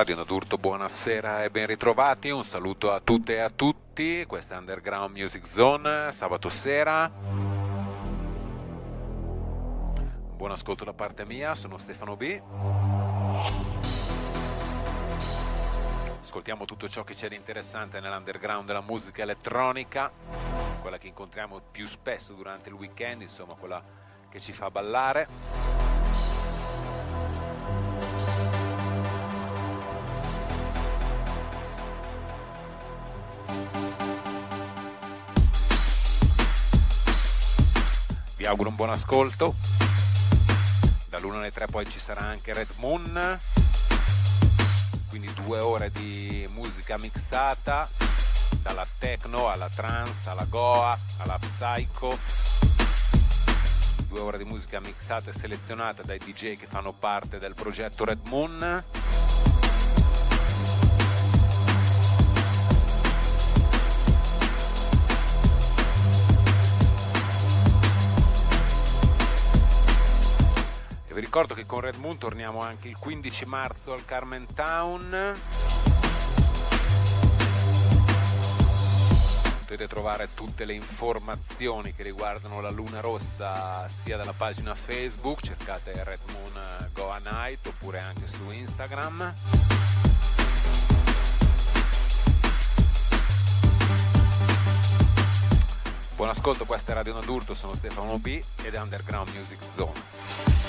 Radio Nodurto, buonasera e ben ritrovati. Un saluto a tutte e a tutti. Questa è Underground Music Zone, sabato sera. Buon ascolto da parte mia, sono Stefano B. Ascoltiamo tutto ciò che c'è di interessante nell'underground della musica elettronica, quella che incontriamo più spesso durante il weekend, insomma quella che ci fa ballare. Vi auguro un buon ascolto. Dall'1 alle 3 poi ci sarà anche Red Moon, quindi due ore di musica mixata, dalla techno alla trance, alla goa, alla psycho. Due ore di musica mixata e selezionata dai DJ che fanno parte del progetto Red Moon. Ricordo che con Red Moon torniamo anche il 15 marzo al Carmen Town. Potete trovare tutte le informazioni che riguardano la Luna Rossa sia dalla pagina Facebook, cercate Red Moon Go a Night oppure anche su Instagram. Buon ascolto, questa è Radio Nadurto, sono Stefano B ed è Underground Music Zone.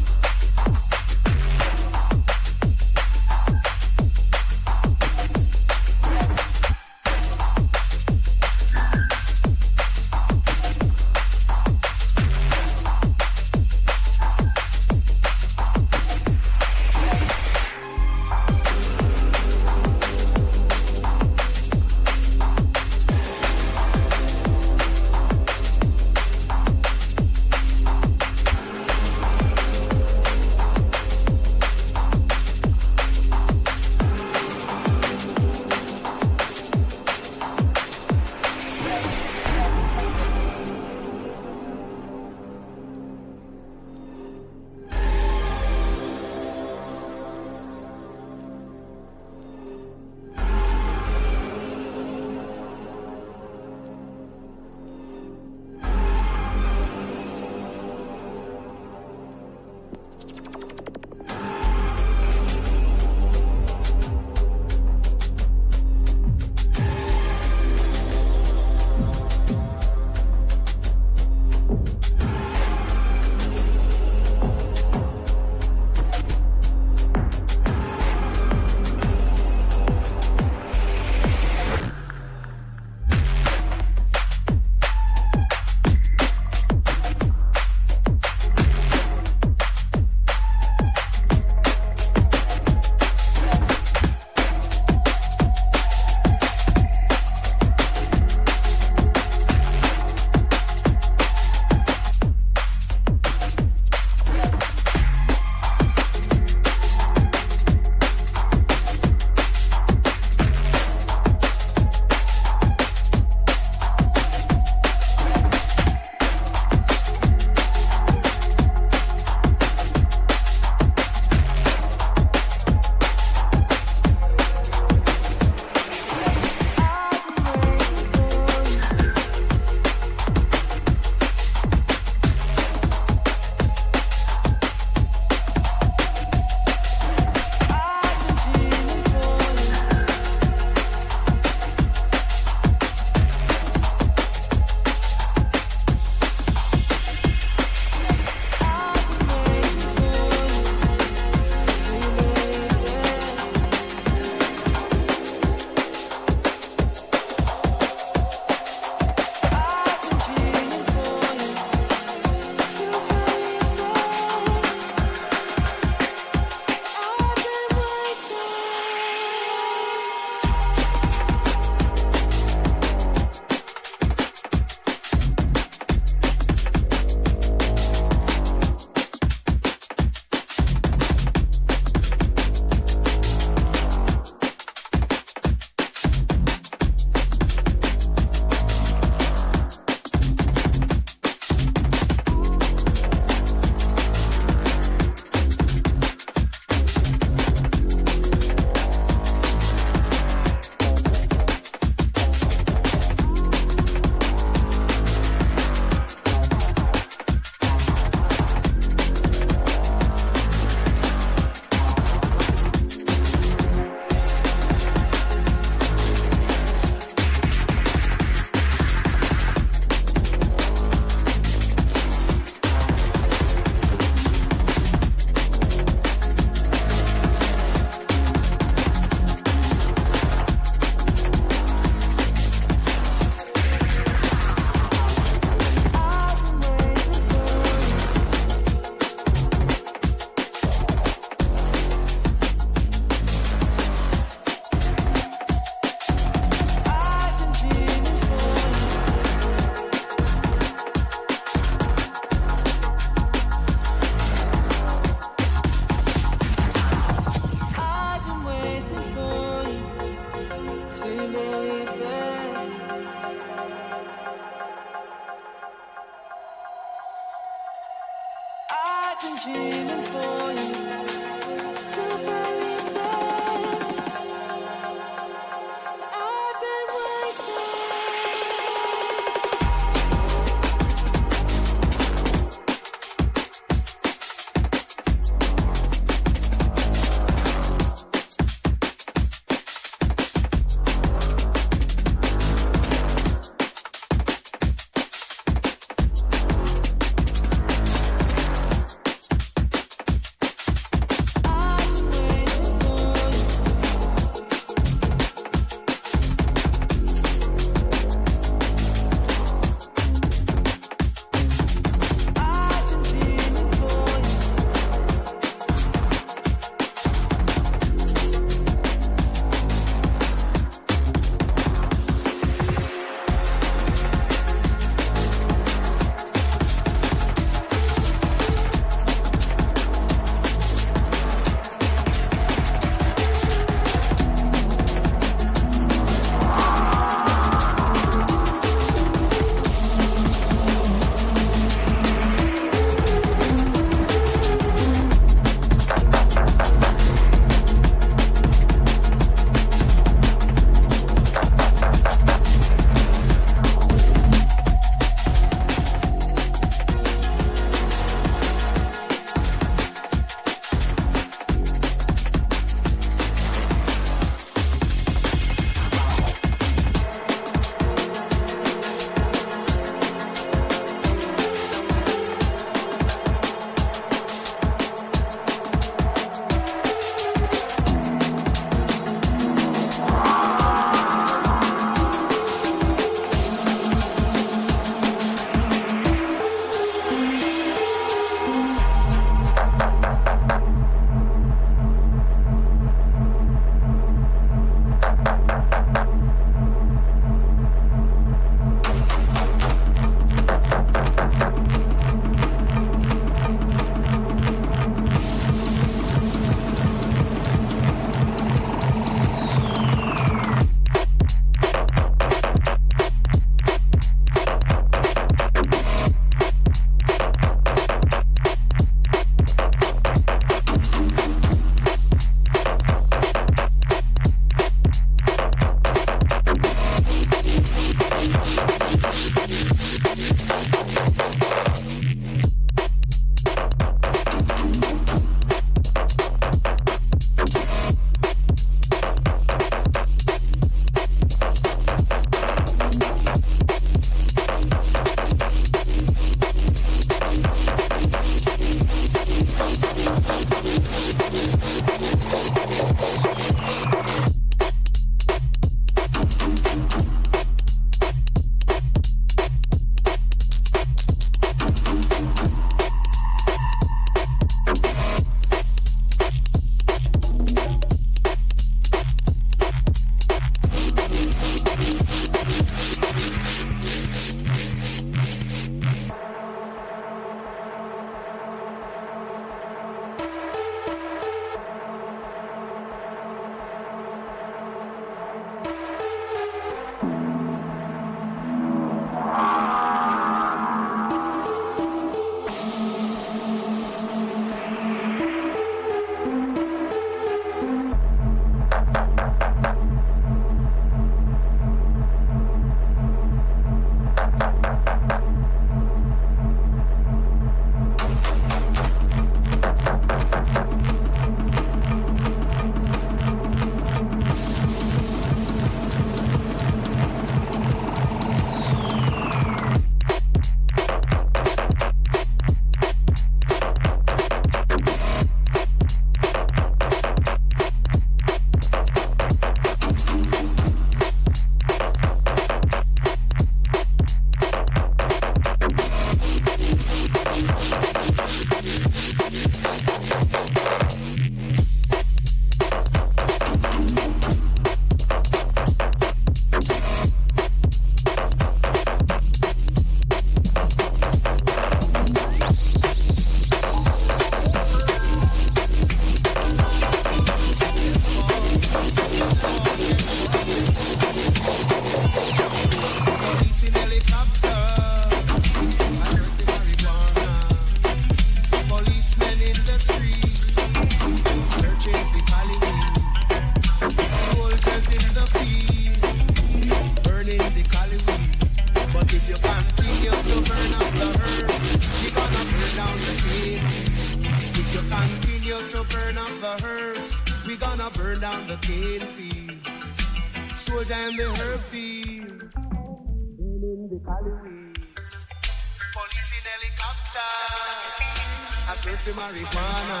Marijuana.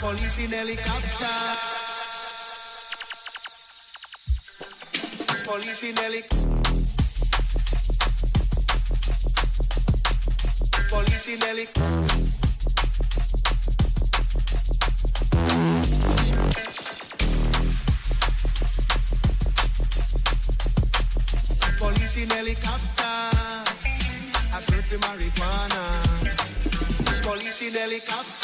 Police in helicopter. Police in helicopter. Police in helicopter. in helicopter. I search for marijuana helicopter.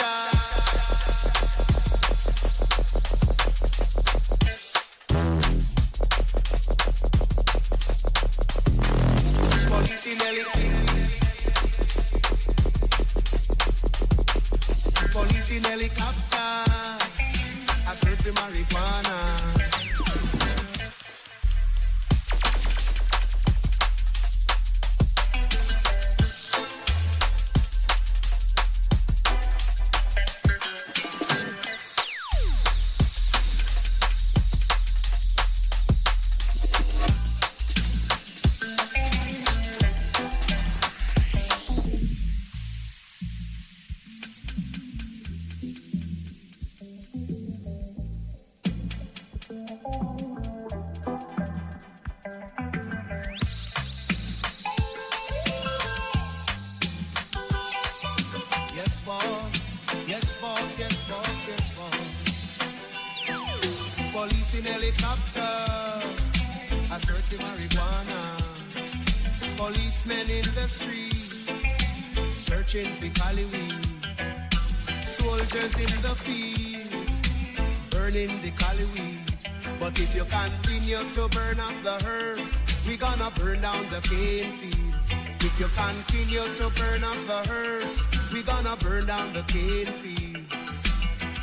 gonna burn down the cane fields. If you continue to burn up the herbs, we gonna burn down the cane fields.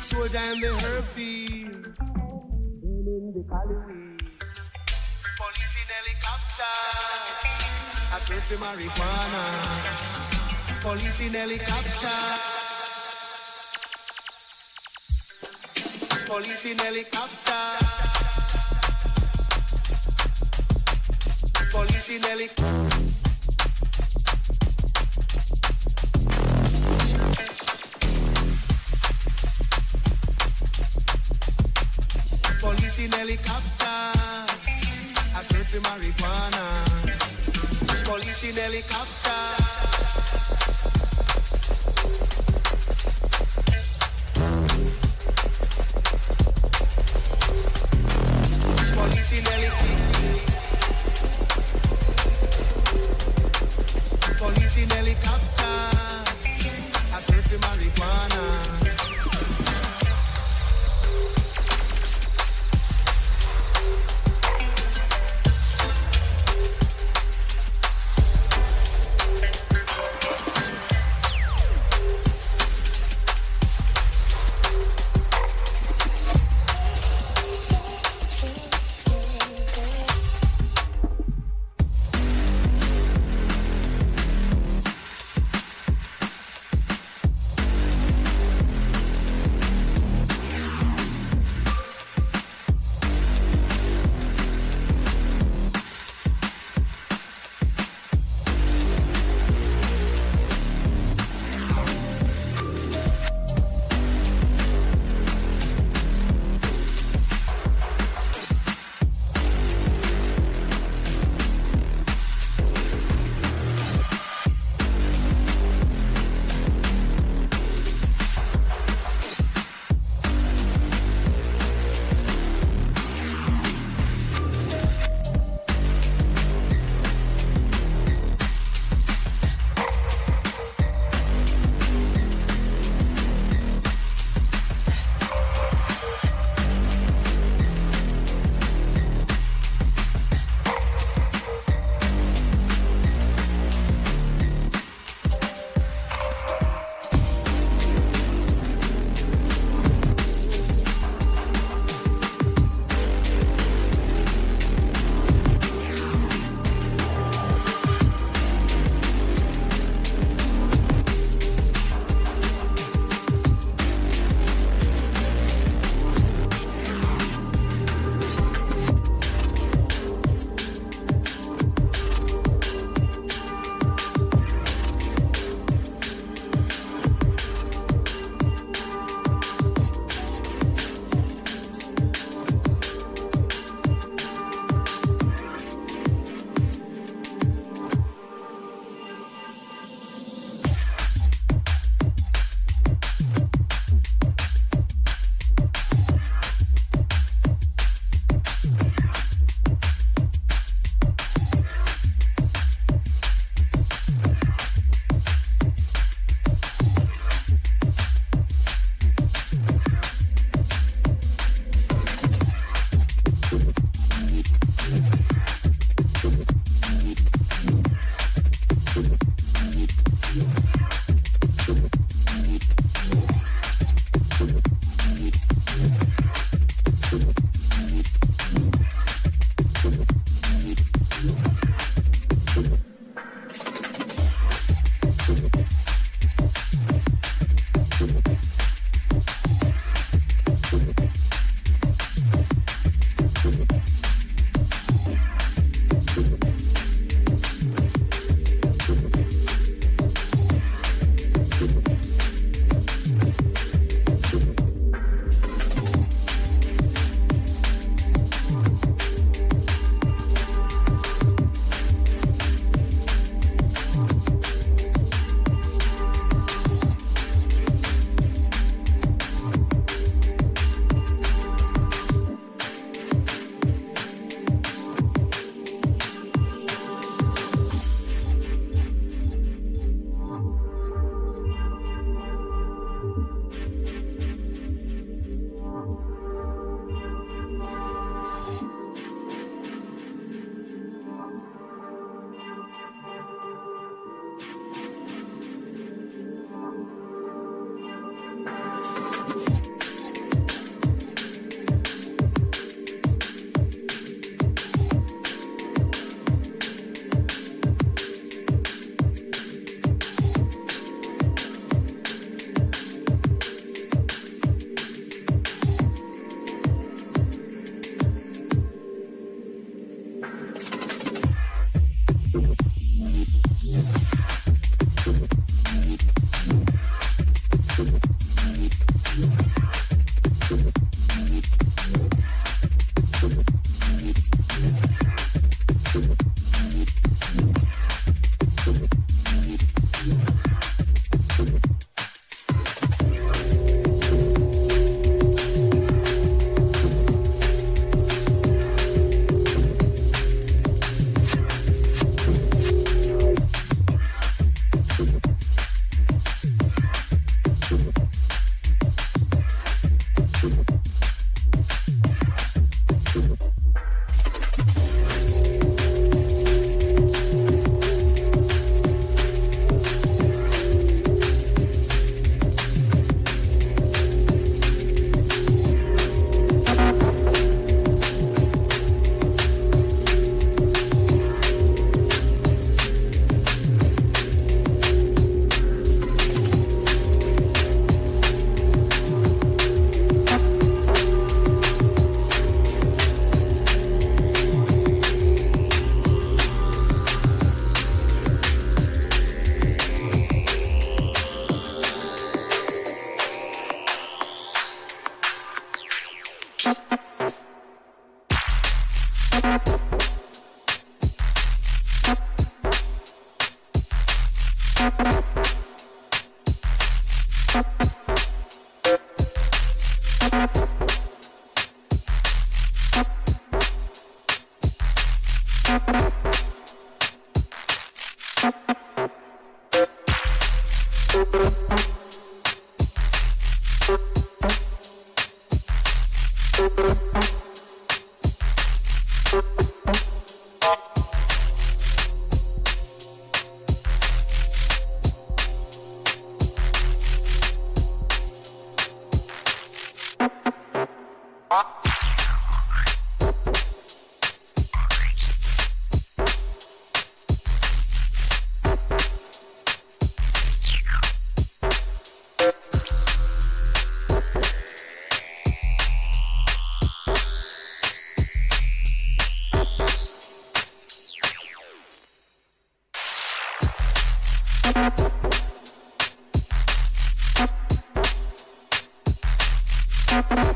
So down the herb field. Burning the calories. Police in helicopter. I search the marijuana. Police in helicopter. Police in helicopter. politie Nelly. Police helicopter, I search for marijuana. Police in helicopter. Thank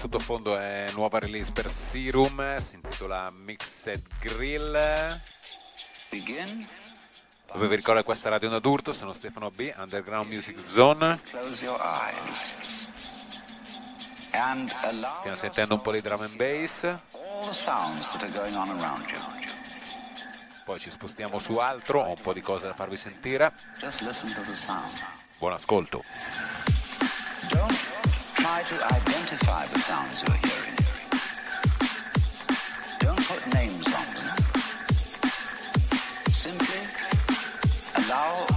sottofondo è nuova release per Serum, si intitola Mixed Grill. Begin. Dove vi ricordo questa Radio Nadurto, sono Stefano B, Underground Music Zone. Stiamo sentendo un po' di drum and bass. Poi ci spostiamo su altro, ho un po' di cose da farvi sentire. Buon ascolto. Try to identify the sounds you're hearing. Don't put names on them. Simply allow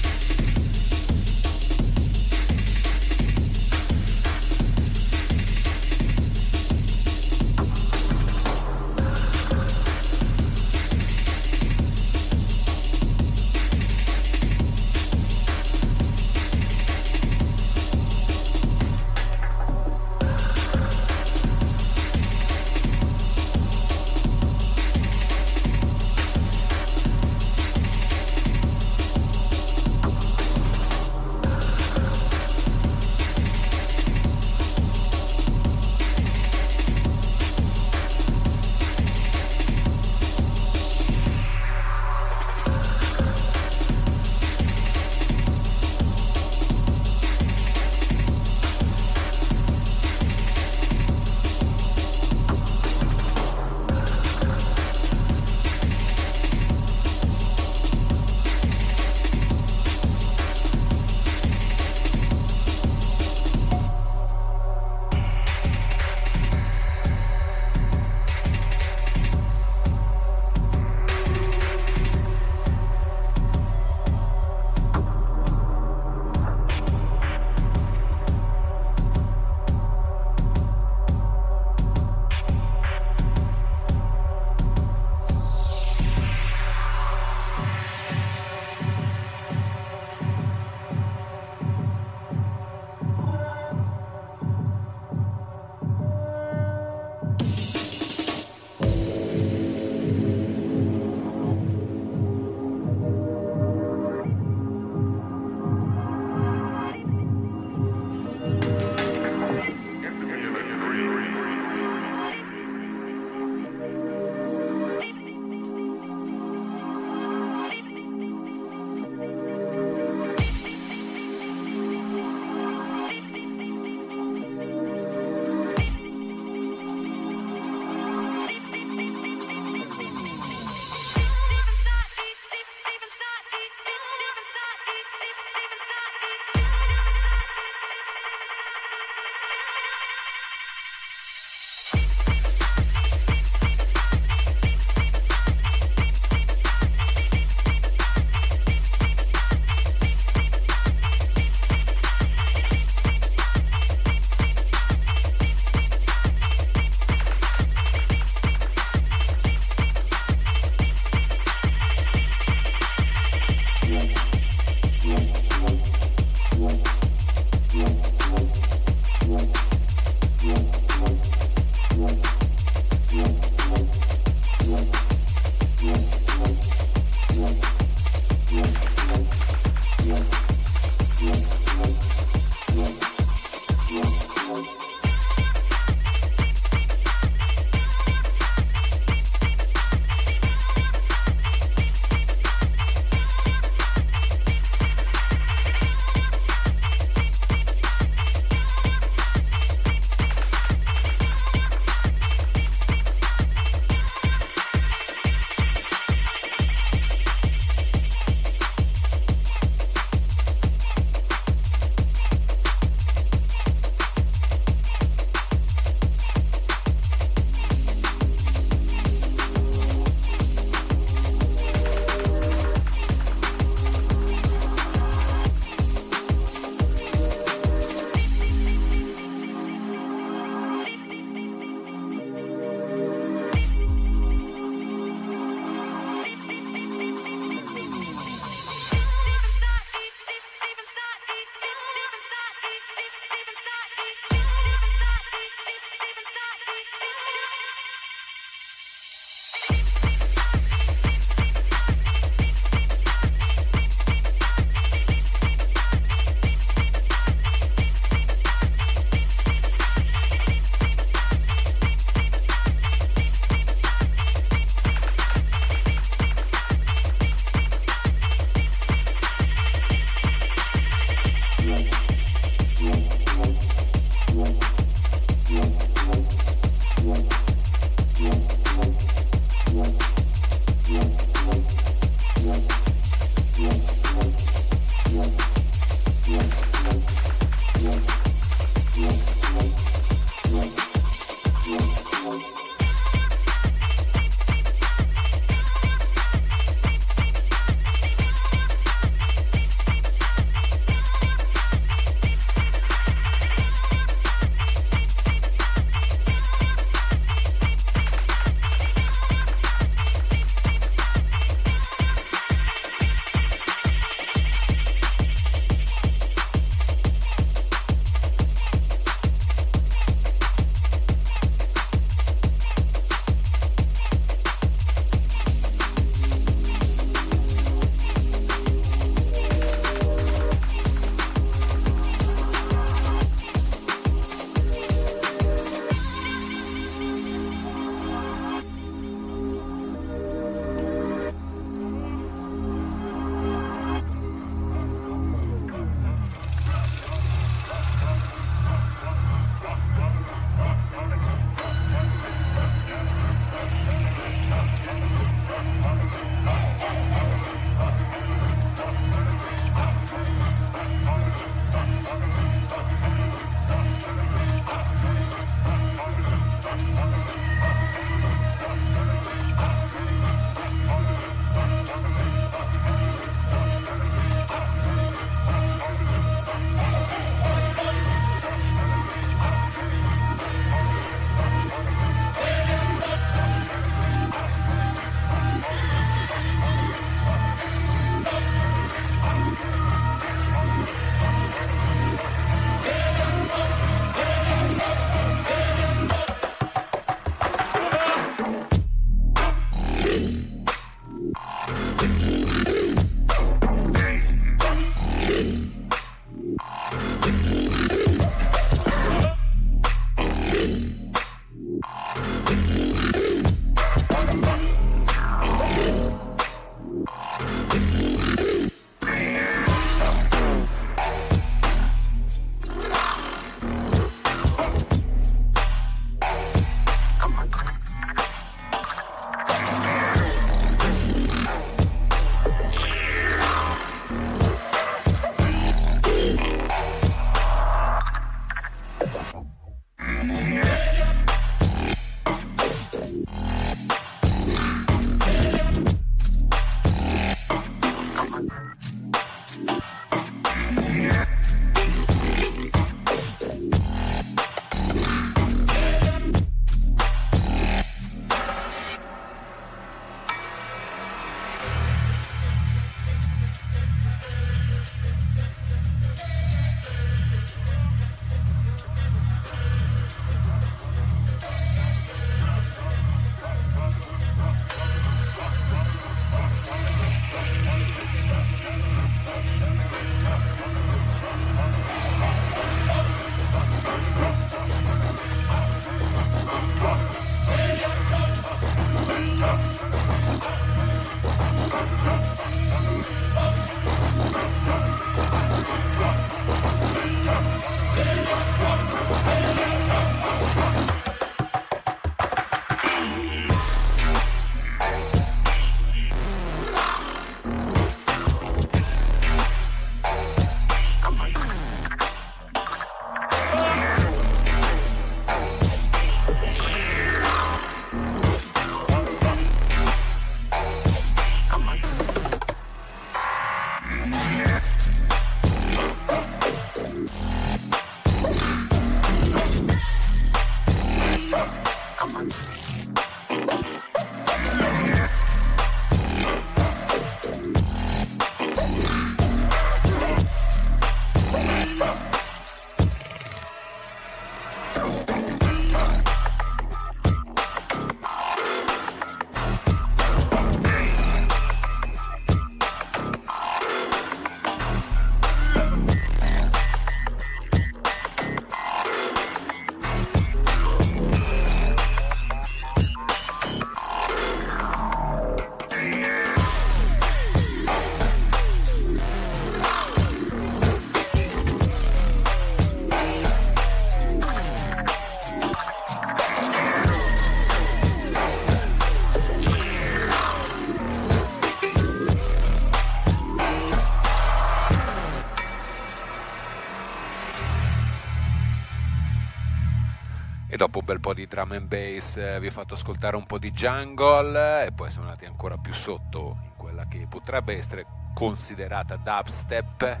po' di drum and bass, eh, vi ho fatto ascoltare un po' di jungle e poi siamo andati ancora più sotto in quella che potrebbe essere considerata dubstep,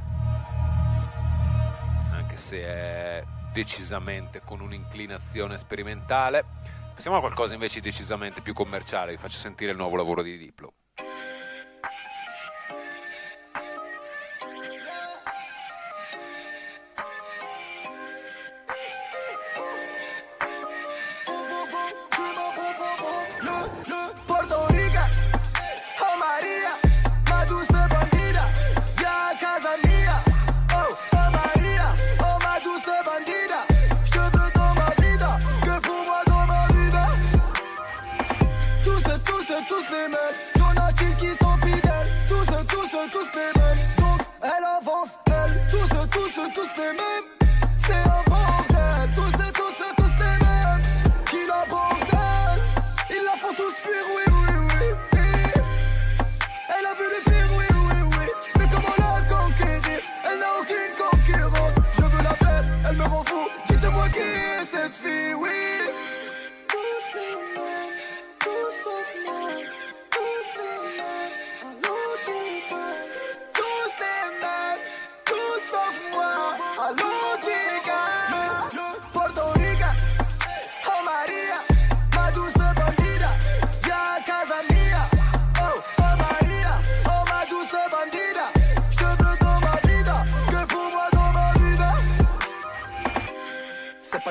anche se è decisamente con un'inclinazione sperimentale. Passiamo a qualcosa invece decisamente più commerciale, vi faccio sentire il nuovo lavoro di Diplo.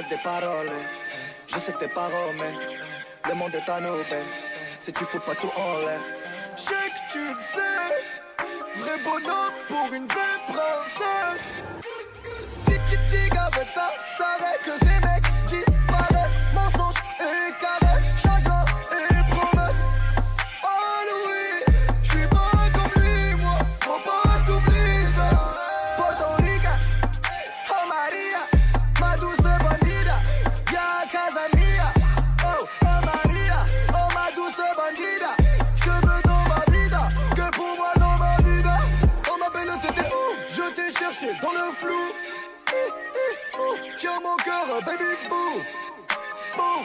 falte de parole. Je sais que t'es pas romain, le monde est à nous. Ben. Si tu fous pas tout en l'air, je sais que tu le sais. Vrai bonhomme pour une vraie princesse. Tic tic tic avec ça, ça règle c'est le flou. Tiens mon cœur, baby boo. Bon,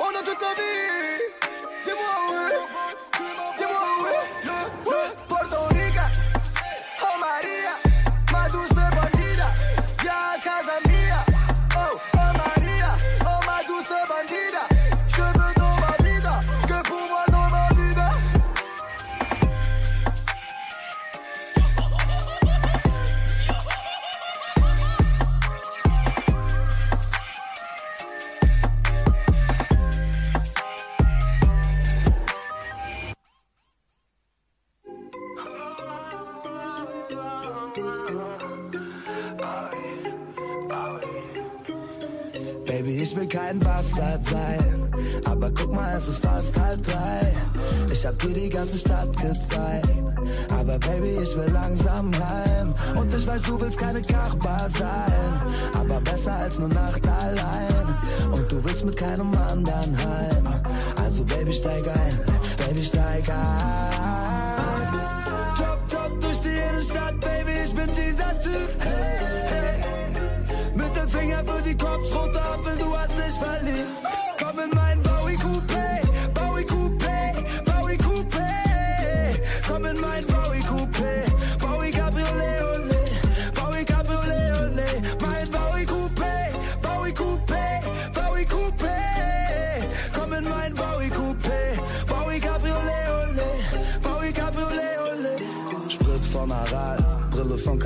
on a toute la vie. Dis-moi ouais, dis-moi ouais, ouais, ouais. hab dir die ganze Stadt gezeigt. Aber Baby, ich will langsam heim. Und ich weiß, du willst keine Kachbar sein. Aber besser als nur Nacht allein. Und du willst mit keinem anderen heim. Also Baby, steig ein, Baby, steig ein. Drop, drop durch die Innenstadt, Baby, ich bin dieser Typ. Hey, hey. Mit dem Finger für die Kopf runter.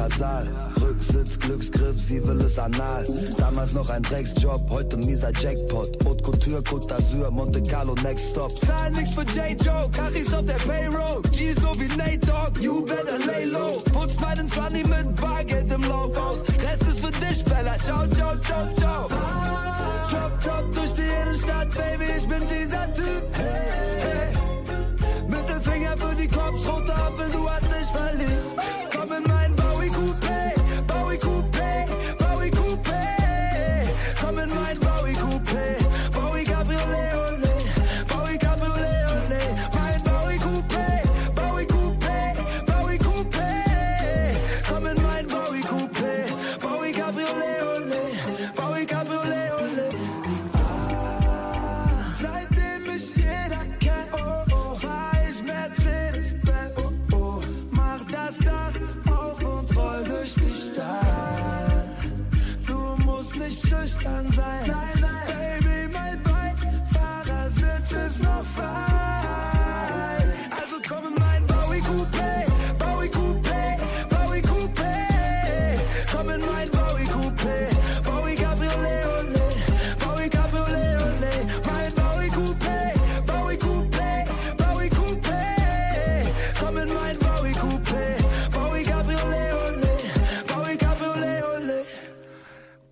Kasal. Rücksitz, Glücksgriff, sie will es anal. Damals noch ein Drecksjob, heute mieser Jackpot. Haute Couture, Côte d'Azur, Monte Carlo, Next Stop. Zahl nix für J-Joe, Kachis auf der Payroll. G so wie Nate Dogg, you better lay low. Putz meinen Sunny mit Bargeld im Lauf aus. Rest ist für dich, Bella. Ciao, ciao, ciao, ciao. Drop, drop durch die Innenstadt, Baby, ich bin dieser Typ. Hey, hey. Mittelfinger für die Cops, rote Ampel, du hast dich verliebt. Komm in mein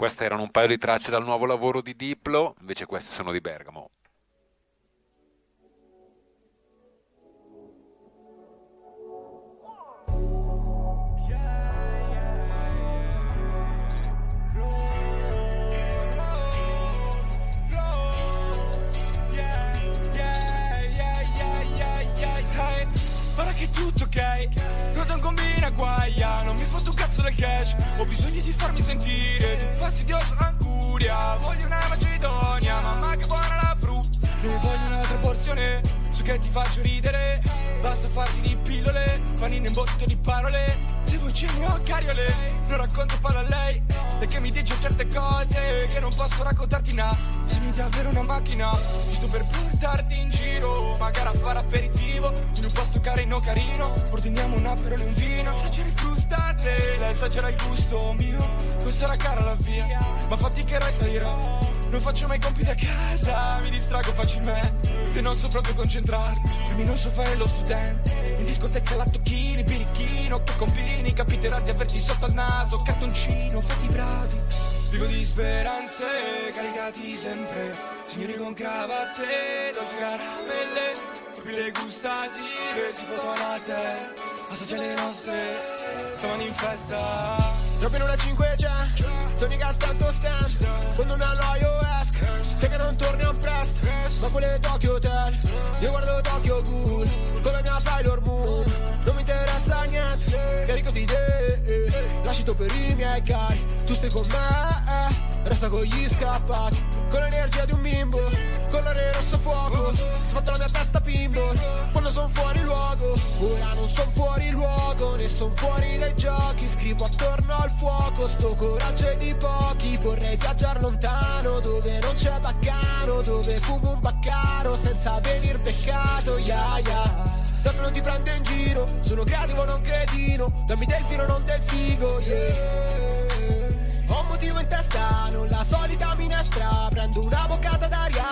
Queste erano un paio di tracce dal nuovo lavoro di Diplo, invece queste sono di Bergamo. Tutto ok Rodon combina guaia Non mi foto un cazzo del cash Ho bisogno di farmi sentire Tu fastidioso ancuria Voglio una macedonia Mamma che buona la frutta Ne voglio un'altra porzione Su che ti faccio ridere. Basta farti di pillole Panino imbottito di parole. Se vuoi ceni o cariole Non racconto parlo a lei. Che mi dice certe cose Che non posso raccontarti na Se mi dà avere una macchina Sto per portarti in giro. Magari a fare aperitivo In un posto carino carino. Ordiniamo un aperol e un vino. Assaggiare frustate Lei assaggerà il gusto mio. Questa era cara la via Ma faticherai salirò Non faccio mai compiti a casa Mi distrago facilmente Non so proprio concentrarmi E non so fare lo studente. In discoteca lattocchini, birichino Che combini, capiterà di averti sotto al naso Cartoncino, fatti bravi. Vivo di speranze, caricati sempre. Signori con cravatte, dolci caramelle Pupille gustative, si fotona a te Assaggia le nostre, stavano in festa. Troppo in una 500 Sono i gas tanto stand. Quando mi annoio esco Sai che non torni a presto Ma quelle Tokyo Hotel Io guardo Tokyo Ghoul Con la mia Sailor Moon Non mi interessa niente Carico di idee Lasci tu per i miei cari Tu stai con me eh. Resta con gli scappati Con l'energia di un bimbo Colore rosso fuoco. Sfatto la mia testa pinball Quando son fuori luogo. Ora non son fuori luogo Ne son fuori dai giochi. Scrivo attorno al fuoco Sto coraggio di pochi. Vorrei viaggiare lontano Dove non c'è baccano Dove fumo un baccaro Senza venir beccato Yeah yeah. Dove non ti prendo in giro Sono creativo non cretino Dammi del filo non del figo yeah. Motivo in testa Non la solita minestra Prendo una boccata d'aria.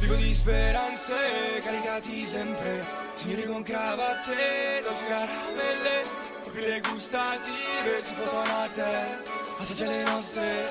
Vivo di speranze, caricati sempre Signori con cravatte, dolci caramelle Pupille gustative, si fotona a te Assaggia le nostre,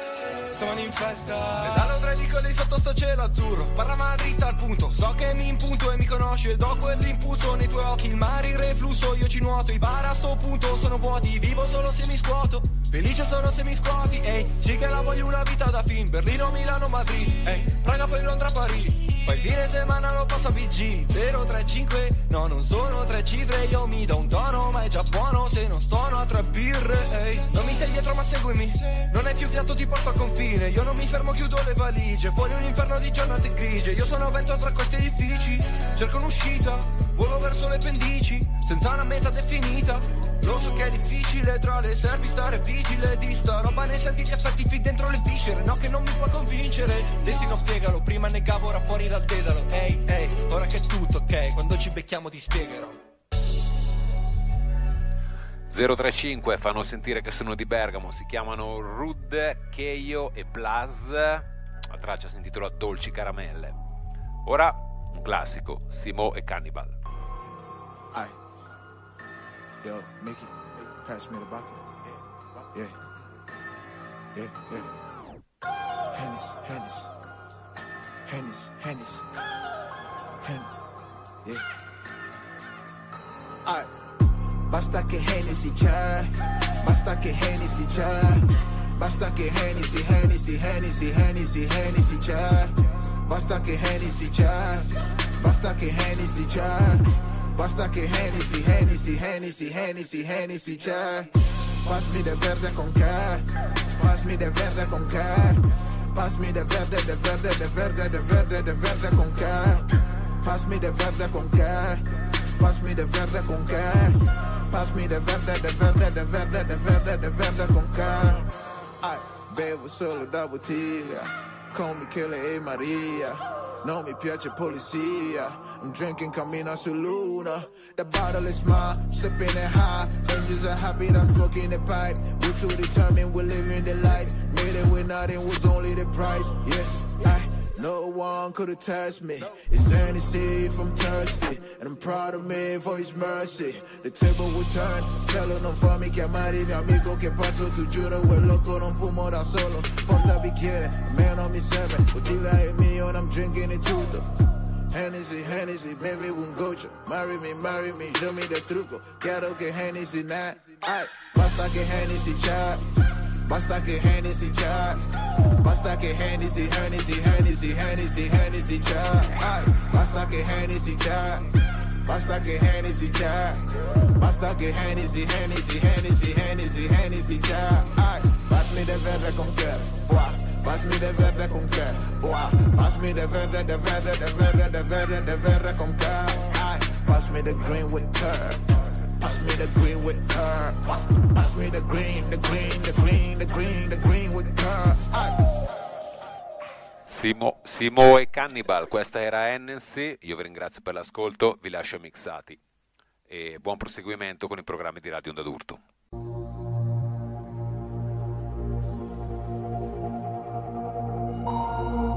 stavano in festa. Pedalo tra i sotto sto cielo azzurro. Parlava dritta al punto. So che mi impunto e mi conosci E do quell'impulso nei tuoi occhi. Il mare in reflusso io ci nuoto. I bar a sto punto sono vuoti. Vivo solo se mi scuoto. Felice solo se mi scuoti Ehi, sì che la voglio una vita da film. Berlino, Milano, Madrid. Ehi, Praga, poi Londra, Parigi poi fine settimana lo passo a PG 035, no non sono tre cifre Io mi do un tono ma è già buono Se non stono a tre birre ehi. Non mi stai dietro ma seguimi. Non hai più fiato ti porto al confine. Io non mi fermo chiudo le valigie. Fuori un inferno di giornate grigie. Io sono vento tra questi edifici. Cerco un'uscita Volo verso le pendici Senza una meta definita Lo so che è difficile tra le serpi stare vigile Di sta roba ne senti gli effetti qui dentro le viscere No che non mi può convincere Destino piegalo Prima negavo ora fuori dal dedalo Ehi ehi Ora che è tutto ok Quando ci becchiamo ti spiegherò 035 fanno sentire che sono di Bergamo, si chiamano Rud, Keio e Blas. La traccia si intitola Dolci Caramelle. Ora un classico, Simo e Cannibal. Aye. Yo, Mickey, pass me the bucket. Yeah. Yeah, yeah. Hennis, Hennis. Hennis, Hennis. Hen. Yeah. Aye. Basta che Hennessy c'è, basta che Hennessy c'è, basta che Hennessy, Hennessy, Hennessy, Hennessy, Hennessy c'è, basta che Hennessy c'è, basta che Hennessy c'è, Basta que Hennessy, Hennessy, Hennessy, Hennessy, Hennessy, já. Paz-me de verde com cá. Paz-me de verde com cá. Paz-me de verde, de verde, de verde, de verde, de verde com cá. Paz-me de verde com cá. Paz-me de verde com cá. Paz-me de verde, de verde, de verde, de verde, de verde com cá. Ai, bebo solo da botilha. Com Michele e Maria. Non mi piace polizia. I'm drinking cammino su luna. The bottle is mine, sipping it high. Angels are happy I'm smoking the pipe. We're too determined, we're living the life. Made it with nothing was only the price. Yes, I. No one could have touched me. It's Hennessy if I'm thirsty. And I'm proud of me for his mercy. The table will turn. Tell non fammi chiamare mio amico che pazzo tu giuro quel loco non fumo da solo. Porta bicchiere, a me non mi serve. Utile è mio I'm drinking it tutto. Hennessy, Hennessy, baby un gocho Marry me, marry me, show me the truco Quiero che Hennessy nah Ay, basta che Hennessy my stock in Hennessy, child. My stock in Hennessy, Hennessy, Hennessy, Hennessy, Hennessy, child. My stock in Hennessy, child. My stock in Hennessy, child. My stock in Hennessy, Hennessy, Hennessy, Hennessy, Hennessy, child. Pass me the verre con cœur, bois. Pass me the verre con cœur, bois. Pass me the verre, the verre, the verre, the verre, the verre con cœur. Pass me the green with curve. Pass me the green with her. Pass me the green, the green, the green, the green, the green with her. Simo, Simo, e Cannibal, questa era Hennessy, io vi ringrazio per l'ascolto, vi lascio mixati e buon proseguimento con i programmi di Radio Onda d'Urto. thank